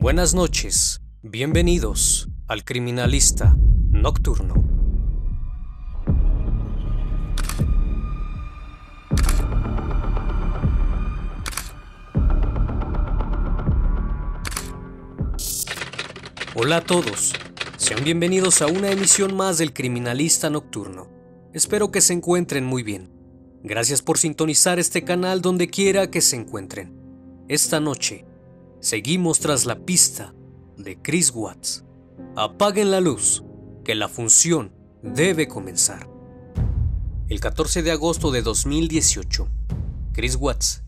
Buenas noches, bienvenidos al Criminalista Nocturno. Hola a todos, sean bienvenidos a una emisión más del Criminalista Nocturno. Espero que se encuentren muy bien. Gracias por sintonizar este canal donde quiera que se encuentren. Esta noche seguimos tras la pista de Chris Watts. Apaguen la luz, que la función debe comenzar. El 14 de agosto de 2018, Chris Watts,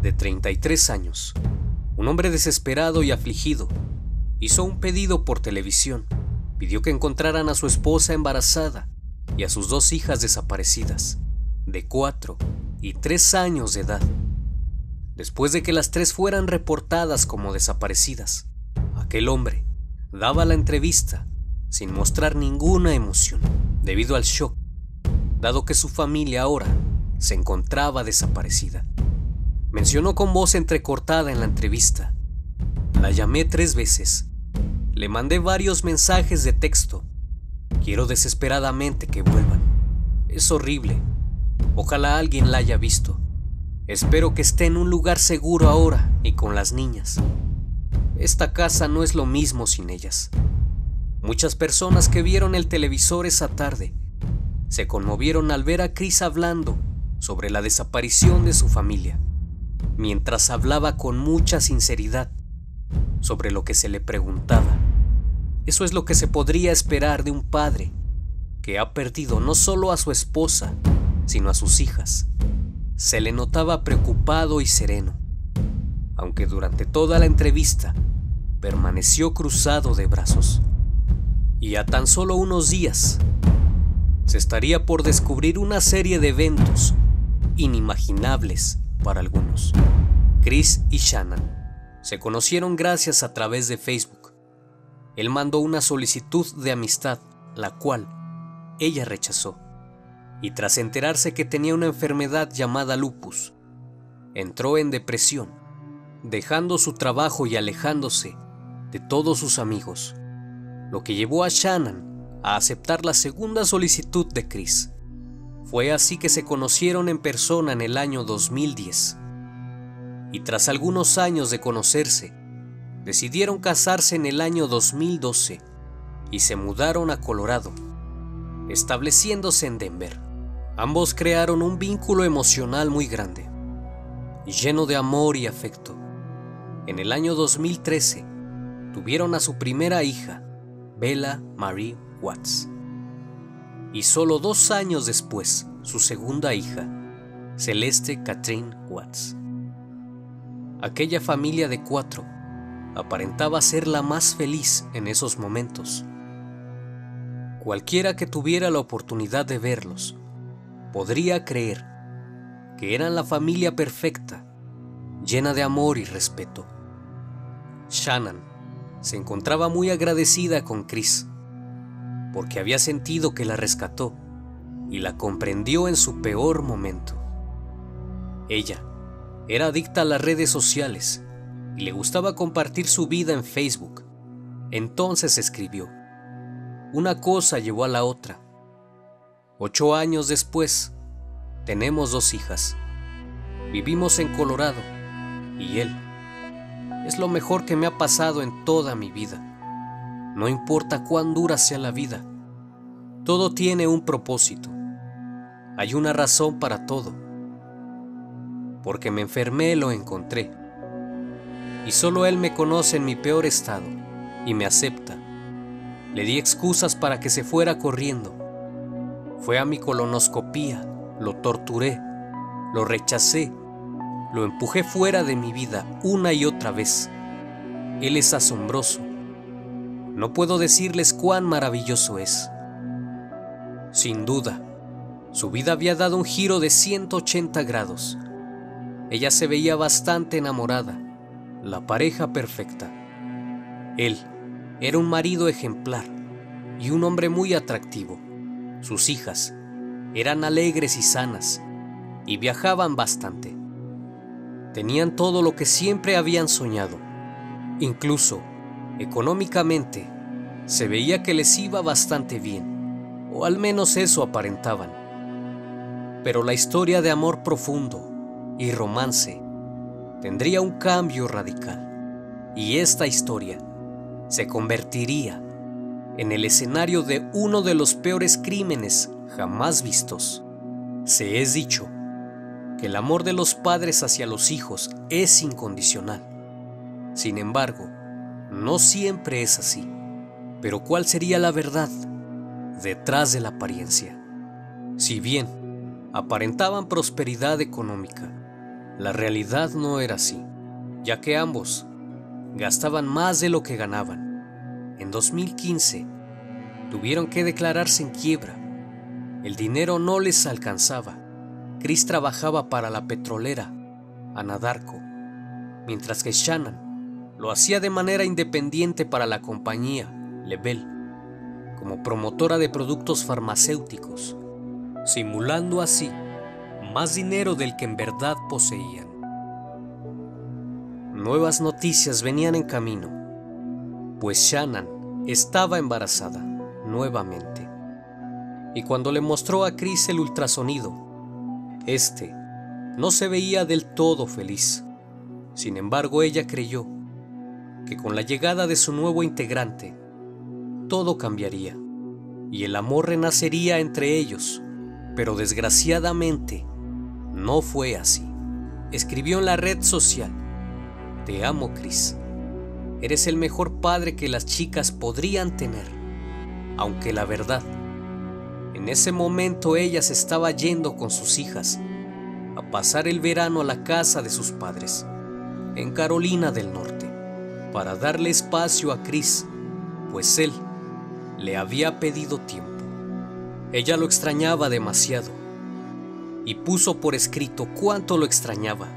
de 33 años, un hombre desesperado y afligido, hizo un pedido por televisión. Pidió que encontraran a su esposa embarazada y a sus dos hijas desaparecidas, de 4 y 3 años de edad. Después de que las tres fueran reportadas como desaparecidas, aquel hombre daba la entrevista sin mostrar ninguna emoción, debido al shock, dado que su familia ahora se encontraba desaparecida. Mencionó con voz entrecortada en la entrevista. La llamé tres veces. Le mandé varios mensajes de texto. Quiero desesperadamente que vuelvan. Es horrible. Ojalá alguien la haya visto. Espero que esté en un lugar seguro ahora y con las niñas. Esta casa no es lo mismo sin ellas. Muchas personas que vieron el televisor esa tarde se conmovieron al ver a Chris hablando sobre la desaparición de su familia, mientras hablaba con mucha sinceridad sobre lo que se le preguntaba. Eso es lo que se podría esperar de un padre que ha perdido no solo a su esposa, sino a sus hijas se le notaba preocupado y sereno, aunque durante toda la entrevista permaneció cruzado de brazos. Y a tan solo unos días, se estaría por descubrir una serie de eventos inimaginables para algunos. Chris y Shannon se conocieron gracias a través de Facebook. Él mandó una solicitud de amistad, la cual ella rechazó y tras enterarse que tenía una enfermedad llamada lupus, entró en depresión, dejando su trabajo y alejándose de todos sus amigos, lo que llevó a Shannon a aceptar la segunda solicitud de Chris. Fue así que se conocieron en persona en el año 2010. Y tras algunos años de conocerse, decidieron casarse en el año 2012 y se mudaron a Colorado, estableciéndose en Denver. Ambos crearon un vínculo emocional muy grande, lleno de amor y afecto. En el año 2013 tuvieron a su primera hija, Bella Marie Watts. Y solo dos años después, su segunda hija, Celeste Catherine Watts. Aquella familia de cuatro aparentaba ser la más feliz en esos momentos. Cualquiera que tuviera la oportunidad de verlos podría creer que eran la familia perfecta, llena de amor y respeto. Shannon se encontraba muy agradecida con Chris, porque había sentido que la rescató y la comprendió en su peor momento. Ella era adicta a las redes sociales y le gustaba compartir su vida en Facebook. Entonces escribió, una cosa llevó a la otra Ocho años después, tenemos dos hijas. Vivimos en Colorado y él es lo mejor que me ha pasado en toda mi vida. No importa cuán dura sea la vida, todo tiene un propósito. Hay una razón para todo. Porque me enfermé lo encontré. Y solo él me conoce en mi peor estado y me acepta. Le di excusas para que se fuera corriendo fue a mi colonoscopía, lo torturé, lo rechacé, lo empujé fuera de mi vida una y otra vez. Él es asombroso. No puedo decirles cuán maravilloso es. Sin duda, su vida había dado un giro de 180 grados. Ella se veía bastante enamorada, la pareja perfecta. Él era un marido ejemplar y un hombre muy atractivo. Sus hijas eran alegres y sanas y viajaban bastante. Tenían todo lo que siempre habían soñado. Incluso, económicamente, se veía que les iba bastante bien, o al menos eso aparentaban. Pero la historia de amor profundo y romance tendría un cambio radical, y esta historia se convertiría en el escenario de uno de los peores crímenes jamás vistos. Se es dicho que el amor de los padres hacia los hijos es incondicional. Sin embargo, no siempre es así. Pero ¿cuál sería la verdad detrás de la apariencia? Si bien aparentaban prosperidad económica, la realidad no era así, ya que ambos gastaban más de lo que ganaban. En 2015 tuvieron que declararse en quiebra. El dinero no les alcanzaba. Chris trabajaba para la petrolera, Anadarko, mientras que Shannon lo hacía de manera independiente para la compañía Lebel, como promotora de productos farmacéuticos, simulando así más dinero del que en verdad poseían. Nuevas noticias venían en camino, pues Shannon estaba embarazada nuevamente. Y cuando le mostró a Chris el ultrasonido, este no se veía del todo feliz. Sin embargo, ella creyó que con la llegada de su nuevo integrante, todo cambiaría y el amor renacería entre ellos. Pero desgraciadamente, no fue así. Escribió en la red social, Te amo, Chris. Eres el mejor padre que las chicas podrían tener. Aunque la verdad, en ese momento ella se estaba yendo con sus hijas a pasar el verano a la casa de sus padres, en Carolina del Norte, para darle espacio a Chris, pues él le había pedido tiempo. Ella lo extrañaba demasiado y puso por escrito cuánto lo extrañaba,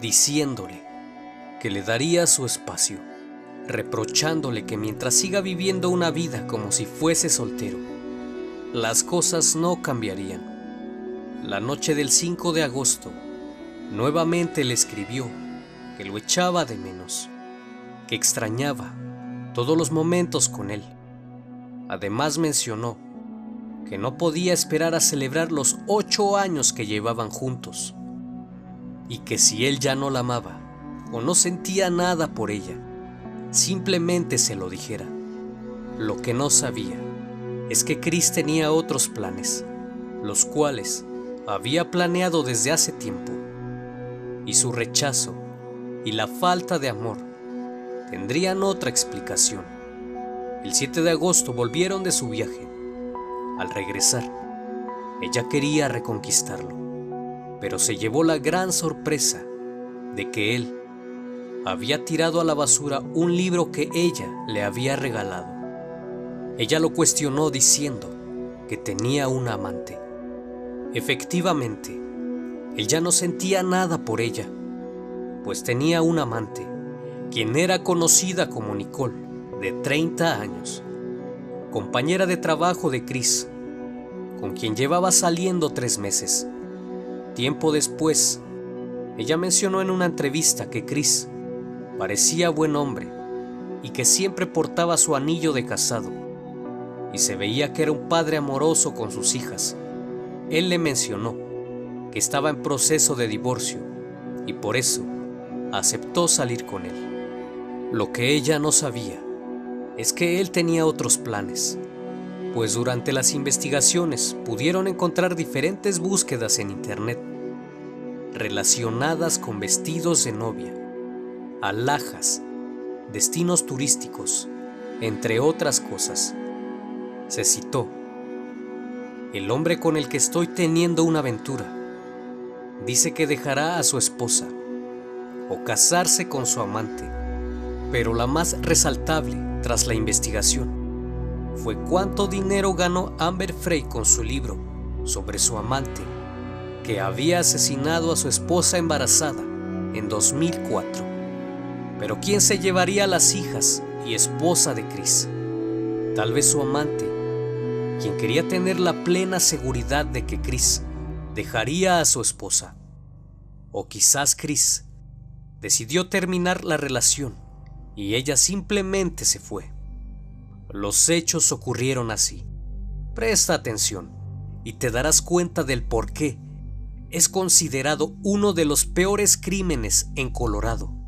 diciéndole que le daría su espacio, reprochándole que mientras siga viviendo una vida como si fuese soltero, las cosas no cambiarían. La noche del 5 de agosto, nuevamente le escribió que lo echaba de menos, que extrañaba todos los momentos con él. Además mencionó que no podía esperar a celebrar los ocho años que llevaban juntos, y que si él ya no la amaba o no sentía nada por ella, simplemente se lo dijera. Lo que no sabía es que Chris tenía otros planes, los cuales había planeado desde hace tiempo, y su rechazo y la falta de amor tendrían otra explicación. El 7 de agosto volvieron de su viaje al regresar, ella quería reconquistarlo, pero se llevó la gran sorpresa de que él había tirado a la basura un libro que ella le había regalado. Ella lo cuestionó diciendo que tenía una amante. Efectivamente, él ya no sentía nada por ella, pues tenía un amante, quien era conocida como Nicole, de 30 años compañera de trabajo de Chris, con quien llevaba saliendo tres meses. Tiempo después, ella mencionó en una entrevista que Chris parecía buen hombre y que siempre portaba su anillo de casado, y se veía que era un padre amoroso con sus hijas. Él le mencionó que estaba en proceso de divorcio y por eso aceptó salir con él. Lo que ella no sabía es que él tenía otros planes, pues durante las investigaciones pudieron encontrar diferentes búsquedas en Internet relacionadas con vestidos de novia, alhajas, destinos turísticos, entre otras cosas. Se citó, el hombre con el que estoy teniendo una aventura dice que dejará a su esposa o casarse con su amante, pero la más resaltable tras la investigación fue cuánto dinero ganó Amber Frey con su libro sobre su amante, que había asesinado a su esposa embarazada en 2004. Pero ¿quién se llevaría a las hijas y esposa de Chris? Tal vez su amante, quien quería tener la plena seguridad de que Chris dejaría a su esposa. O quizás Chris decidió terminar la relación y ella simplemente se fue. Los hechos ocurrieron así. Presta atención y te darás cuenta del por qué es considerado uno de los peores crímenes en Colorado.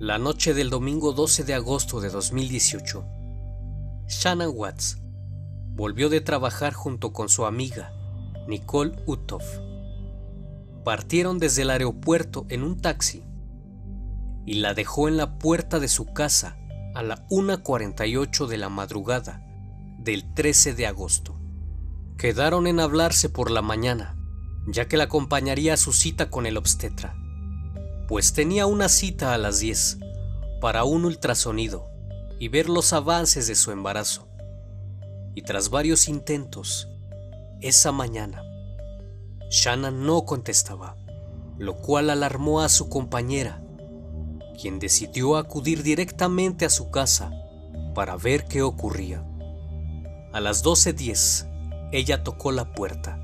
La noche del domingo 12 de agosto de 2018, Shannon Watts volvió de trabajar junto con su amiga, Nicole Uthoff. Partieron desde el aeropuerto en un taxi y la dejó en la puerta de su casa a la 1.48 de la madrugada del 13 de agosto. Quedaron en hablarse por la mañana, ya que la acompañaría a su cita con el obstetra, pues tenía una cita a las 10 para un ultrasonido y ver los avances de su embarazo. Y tras varios intentos, esa mañana, Shannon no contestaba, lo cual alarmó a su compañera quien decidió acudir directamente a su casa para ver qué ocurría. A las 12.10, ella tocó la puerta,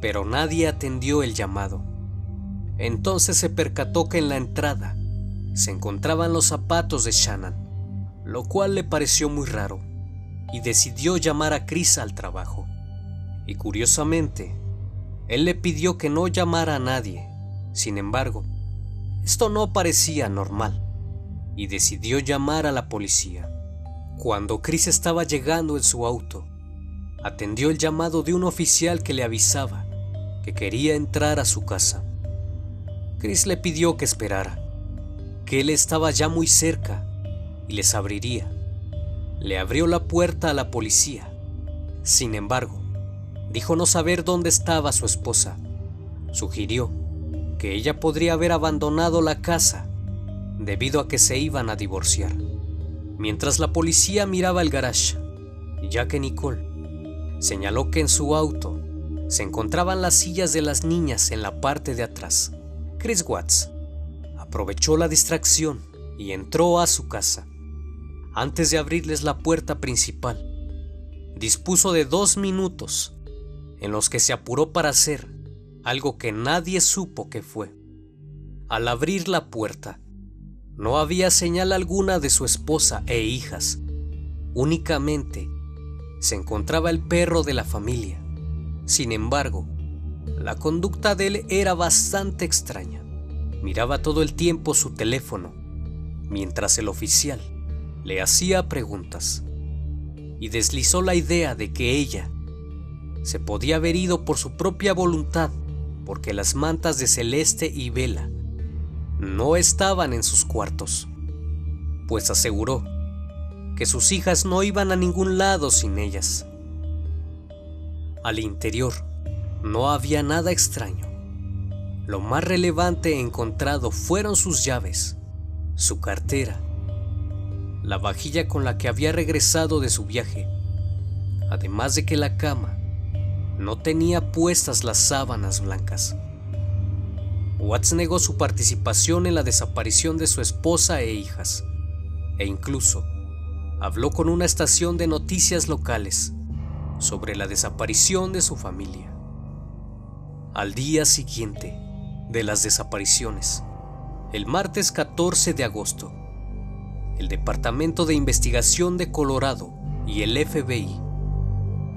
pero nadie atendió el llamado. Entonces se percató que en la entrada se encontraban los zapatos de Shannon, lo cual le pareció muy raro, y decidió llamar a Chris al trabajo. Y curiosamente, él le pidió que no llamara a nadie. Sin embargo, esto no parecía normal y decidió llamar a la policía. Cuando Chris estaba llegando en su auto, atendió el llamado de un oficial que le avisaba que quería entrar a su casa. Chris le pidió que esperara, que él estaba ya muy cerca y les abriría. Le abrió la puerta a la policía. Sin embargo, dijo no saber dónde estaba su esposa. Sugirió que ella podría haber abandonado la casa debido a que se iban a divorciar. Mientras la policía miraba el garage, ya que Nicole señaló que en su auto se encontraban las sillas de las niñas en la parte de atrás. Chris Watts aprovechó la distracción y entró a su casa. Antes de abrirles la puerta principal, dispuso de dos minutos en los que se apuró para hacer algo que nadie supo que fue. Al abrir la puerta, no había señal alguna de su esposa e hijas. Únicamente se encontraba el perro de la familia. Sin embargo, la conducta de él era bastante extraña. Miraba todo el tiempo su teléfono, mientras el oficial le hacía preguntas, y deslizó la idea de que ella se podía haber ido por su propia voluntad porque las mantas de Celeste y Vela no estaban en sus cuartos, pues aseguró que sus hijas no iban a ningún lado sin ellas. Al interior no había nada extraño. Lo más relevante encontrado fueron sus llaves, su cartera, la vajilla con la que había regresado de su viaje, además de que la cama no tenía puestas las sábanas blancas. Watts negó su participación en la desaparición de su esposa e hijas, e incluso habló con una estación de noticias locales sobre la desaparición de su familia. Al día siguiente de las desapariciones, el martes 14 de agosto, el Departamento de Investigación de Colorado y el FBI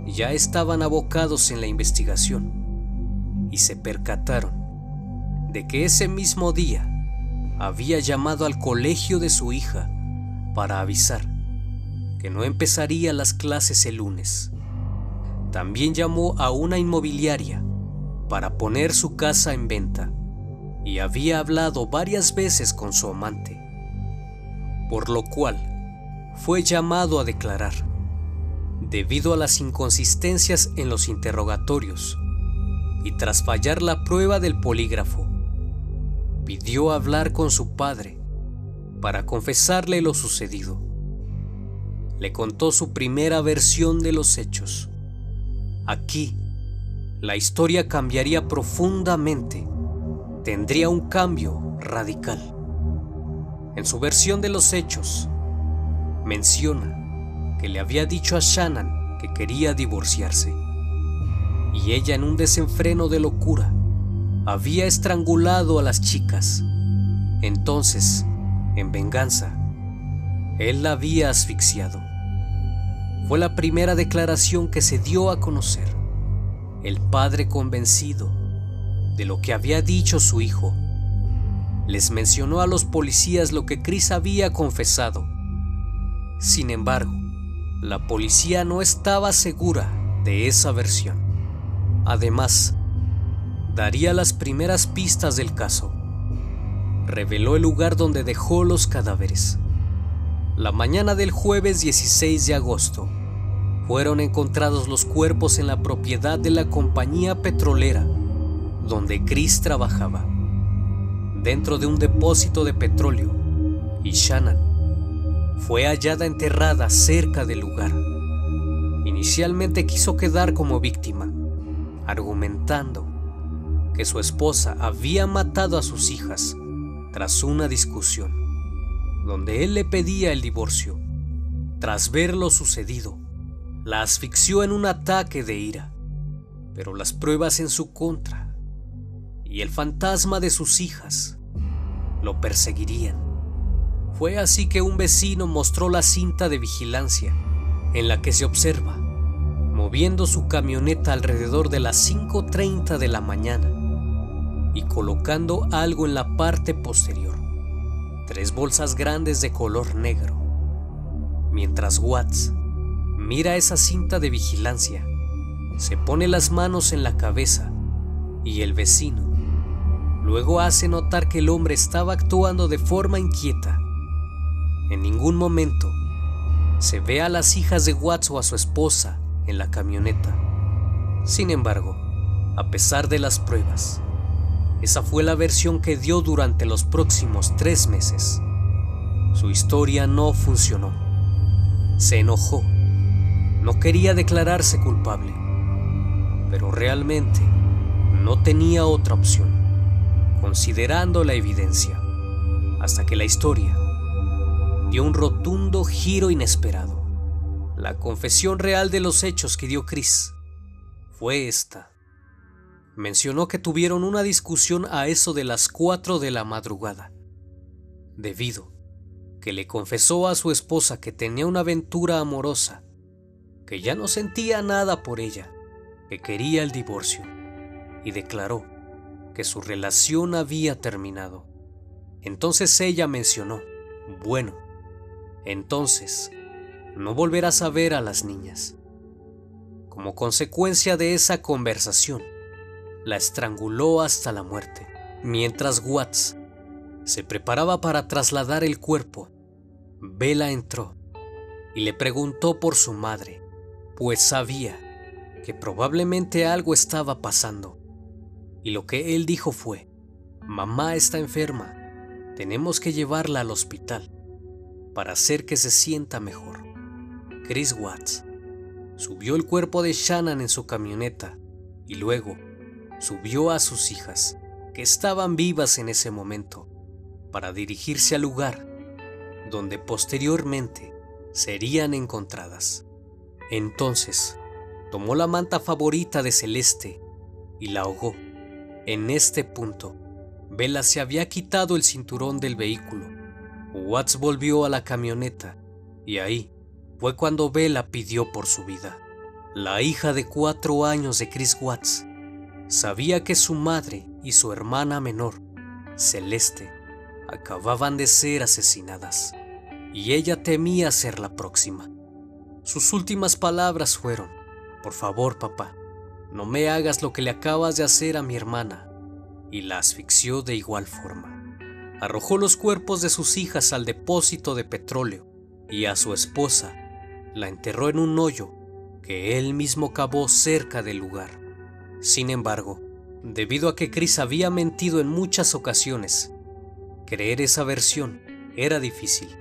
ya estaban abocados en la investigación y se percataron de que ese mismo día había llamado al colegio de su hija para avisar que no empezaría las clases el lunes. También llamó a una inmobiliaria para poner su casa en venta y había hablado varias veces con su amante, por lo cual fue llamado a declarar debido a las inconsistencias en los interrogatorios y tras fallar la prueba del polígrafo, pidió hablar con su padre para confesarle lo sucedido. Le contó su primera versión de los hechos. Aquí, la historia cambiaría profundamente, tendría un cambio radical. En su versión de los hechos, menciona que le había dicho a Shannon que quería divorciarse. Y ella en un desenfreno de locura había estrangulado a las chicas. Entonces, En venganza, él la había asfixiado. Fue la primera declaración que se dio a conocer. El padre convencido de lo que había dicho su hijo, les mencionó a los policías lo que Chris había confesado. Sin embargo, la policía no estaba segura de esa versión. Además, daría las primeras pistas del caso. Reveló el lugar donde dejó los cadáveres. La mañana del jueves 16 de agosto, fueron encontrados los cuerpos en la propiedad de la compañía petrolera donde Chris trabajaba, dentro de un depósito de petróleo, y Shannon fue hallada enterrada cerca del lugar. Inicialmente quiso quedar como víctima, argumentando que su esposa había matado a sus hijas tras una discusión, donde él le pedía el divorcio. Tras ver lo sucedido, la asfixió en un ataque de ira, pero las pruebas en su contra y el fantasma de sus hijas lo perseguirían. Fue así que un vecino mostró la cinta de vigilancia en la que se observa moviendo su camioneta alrededor de las 5.30 de la mañana y colocando algo en la parte posterior, tres bolsas grandes de color negro. Mientras Watts mira esa cinta de vigilancia, se pone las manos en la cabeza y el vecino luego hace notar que el hombre estaba actuando de forma inquieta. En ningún momento se ve a las hijas de Watts o a su esposa en la camioneta. Sin embargo, a pesar de las pruebas, esa fue la versión que dio durante los próximos tres meses. Su historia no funcionó. Se enojó. No quería declararse culpable. Pero realmente no tenía otra opción considerando la evidencia, hasta que la historia dio un rotundo giro inesperado. La confesión real de los hechos que dio Chris fue esta. Mencionó que tuvieron una discusión a eso de las 4 de la madrugada, debido que le confesó a su esposa que tenía una aventura amorosa, que ya no sentía nada por ella, que quería el divorcio, y declaró que su relación había terminado. Entonces ella mencionó, bueno, entonces no volverás a ver a las niñas. Como consecuencia de esa conversación, la estranguló hasta la muerte. Mientras Watts se preparaba para trasladar el cuerpo, Bella entró y le preguntó por su madre, pues sabía que probablemente algo estaba pasando. Y lo que él dijo fue, mamá está enferma, tenemos que llevarla al hospital para hacer que se sienta mejor. Chris Watts subió el cuerpo de Shannon en su camioneta y luego subió a sus hijas, que estaban vivas en ese momento, para dirigirse al lugar donde posteriormente serían encontradas. Entonces, tomó la manta favorita de Celeste y la ahogó en este punto, Bella se había quitado el cinturón del vehículo. Watts volvió a la camioneta y ahí fue cuando Bella pidió por su vida. La hija de cuatro años de Chris Watts sabía que su madre y su hermana menor, Celeste, acababan de ser asesinadas y ella temía ser la próxima. Sus últimas palabras fueron, por favor papá, no me hagas lo que le acabas de hacer a mi hermana. Y la asfixió de igual forma. Arrojó los cuerpos de sus hijas al depósito de petróleo y a su esposa la enterró en un hoyo que él mismo cavó cerca del lugar. Sin embargo, debido a que Chris había mentido en muchas ocasiones, creer esa versión era difícil,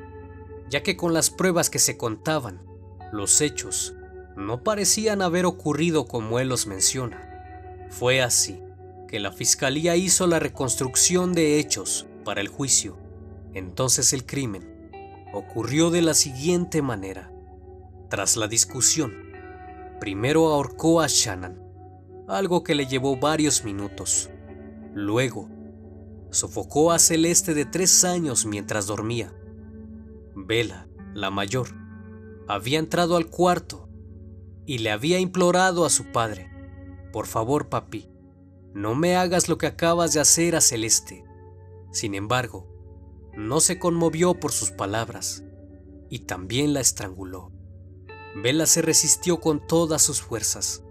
ya que con las pruebas que se contaban, los hechos no parecían haber ocurrido como él los menciona. Fue así que la fiscalía hizo la reconstrucción de hechos para el juicio. Entonces el crimen ocurrió de la siguiente manera. Tras la discusión, primero ahorcó a Shannon, algo que le llevó varios minutos. Luego, sofocó a Celeste de tres años mientras dormía. Vela, la mayor, había entrado al cuarto y le había implorado a su padre, por favor papi, no me hagas lo que acabas de hacer a Celeste. Sin embargo, no se conmovió por sus palabras y también la estranguló. Vela se resistió con todas sus fuerzas,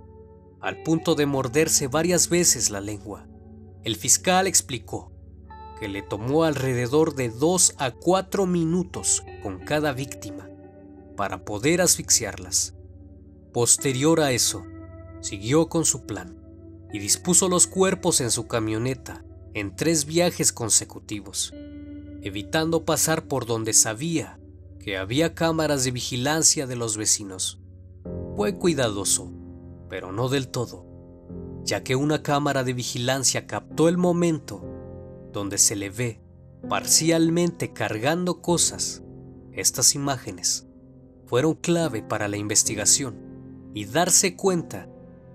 al punto de morderse varias veces la lengua. El fiscal explicó que le tomó alrededor de dos a cuatro minutos con cada víctima para poder asfixiarlas. Posterior a eso, siguió con su plan y dispuso los cuerpos en su camioneta en tres viajes consecutivos, evitando pasar por donde sabía que había cámaras de vigilancia de los vecinos. Fue cuidadoso, pero no del todo, ya que una cámara de vigilancia captó el momento donde se le ve parcialmente cargando cosas. Estas imágenes fueron clave para la investigación y darse cuenta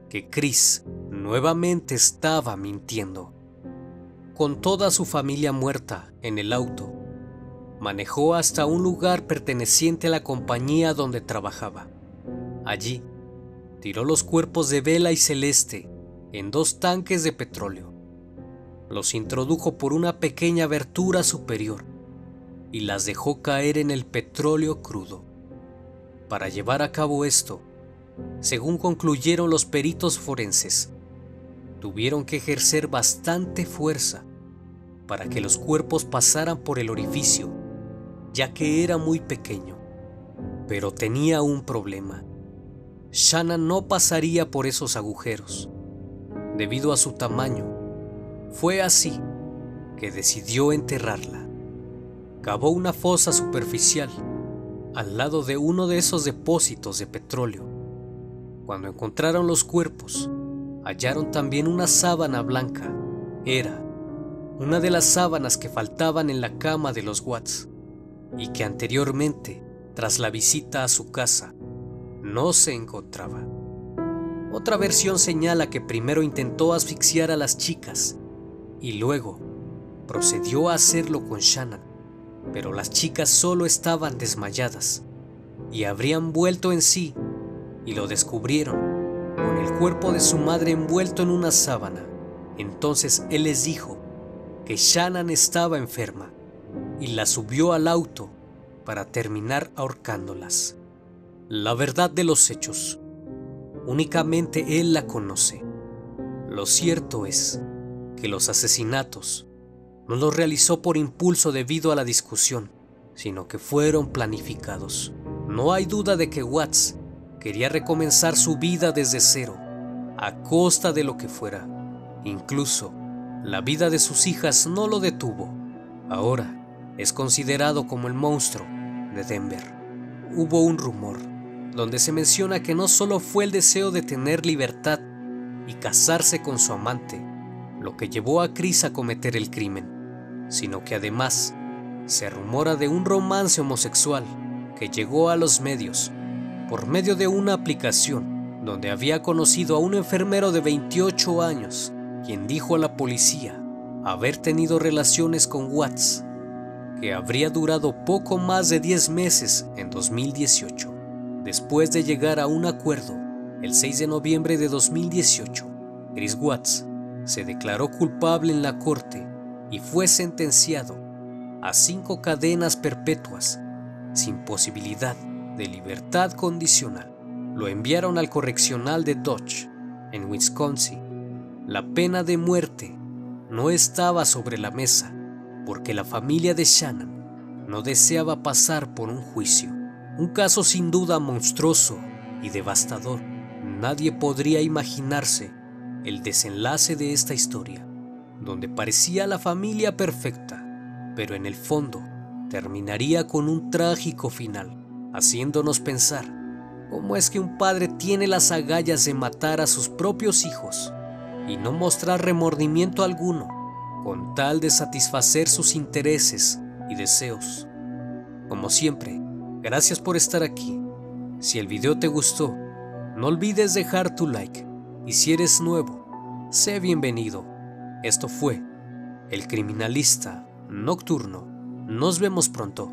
que Chris nuevamente estaba mintiendo. Con toda su familia muerta en el auto, manejó hasta un lugar perteneciente a la compañía donde trabajaba. Allí, tiró los cuerpos de Vela y Celeste en dos tanques de petróleo. Los introdujo por una pequeña abertura superior y las dejó caer en el petróleo crudo. Para llevar a cabo esto, según concluyeron los peritos forenses, tuvieron que ejercer bastante fuerza para que los cuerpos pasaran por el orificio, ya que era muy pequeño. Pero tenía un problema. Shannon no pasaría por esos agujeros, debido a su tamaño. Fue así que decidió enterrarla. Cavó una fosa superficial al lado de uno de esos depósitos de petróleo. Cuando encontraron los cuerpos, hallaron también una sábana blanca. Era una de las sábanas que faltaban en la cama de los Watts y que anteriormente, tras la visita a su casa, no se encontraba. Otra versión señala que primero intentó asfixiar a las chicas y luego procedió a hacerlo con Shannon, pero las chicas solo estaban desmayadas y habrían vuelto en sí y lo descubrieron con el cuerpo de su madre envuelto en una sábana. Entonces él les dijo que Shannon estaba enferma y la subió al auto para terminar ahorcándolas. La verdad de los hechos, únicamente él la conoce. Lo cierto es que los asesinatos no los realizó por impulso debido a la discusión, sino que fueron planificados. No hay duda de que Watts Quería recomenzar su vida desde cero, a costa de lo que fuera. Incluso la vida de sus hijas no lo detuvo. Ahora es considerado como el monstruo de Denver. Hubo un rumor donde se menciona que no solo fue el deseo de tener libertad y casarse con su amante lo que llevó a Chris a cometer el crimen, sino que además se rumora de un romance homosexual que llegó a los medios por medio de una aplicación donde había conocido a un enfermero de 28 años, quien dijo a la policía haber tenido relaciones con Watts, que habría durado poco más de 10 meses en 2018. Después de llegar a un acuerdo, el 6 de noviembre de 2018, Chris Watts se declaró culpable en la corte y fue sentenciado a cinco cadenas perpetuas sin posibilidad de libertad condicional. Lo enviaron al correccional de Dodge, en Wisconsin. La pena de muerte no estaba sobre la mesa porque la familia de Shannon no deseaba pasar por un juicio. Un caso sin duda monstruoso y devastador. Nadie podría imaginarse el desenlace de esta historia, donde parecía la familia perfecta, pero en el fondo terminaría con un trágico final haciéndonos pensar cómo es que un padre tiene las agallas de matar a sus propios hijos y no mostrar remordimiento alguno con tal de satisfacer sus intereses y deseos. Como siempre, gracias por estar aquí. Si el video te gustó, no olvides dejar tu like y si eres nuevo, sé bienvenido. Esto fue el criminalista nocturno. Nos vemos pronto.